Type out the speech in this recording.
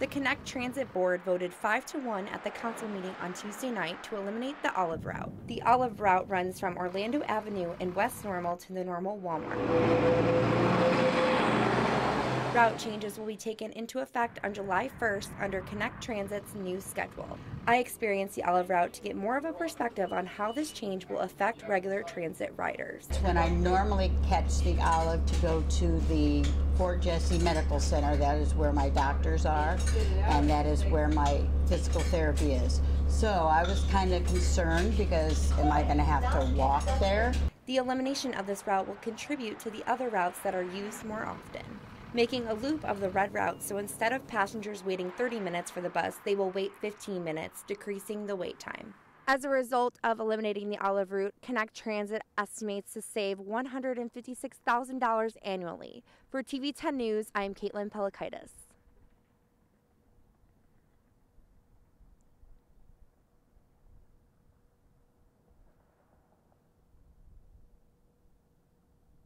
The Connect Transit Board voted 5 to 1 at the council meeting on Tuesday night to eliminate the Olive Route. The Olive Route runs from Orlando Avenue in West Normal to the Normal Walmart. Route changes will be taken into effect on July 1st under Connect Transit's new schedule. I experienced the Olive Route to get more of a perspective on how this change will affect regular transit riders. When I normally catch the Olive to go to the Fort Jesse Medical Center, that is where my doctors are, and that is where my physical therapy is. So I was kind of concerned because am I going to have to walk there? The elimination of this route will contribute to the other routes that are used more often making a loop of the red route so instead of passengers waiting 30 minutes for the bus, they will wait 15 minutes, decreasing the wait time. As a result of eliminating the Olive Route, Connect Transit estimates to save $156,000 annually. For TV 10 News, I'm Kaitlyn Palakaitis.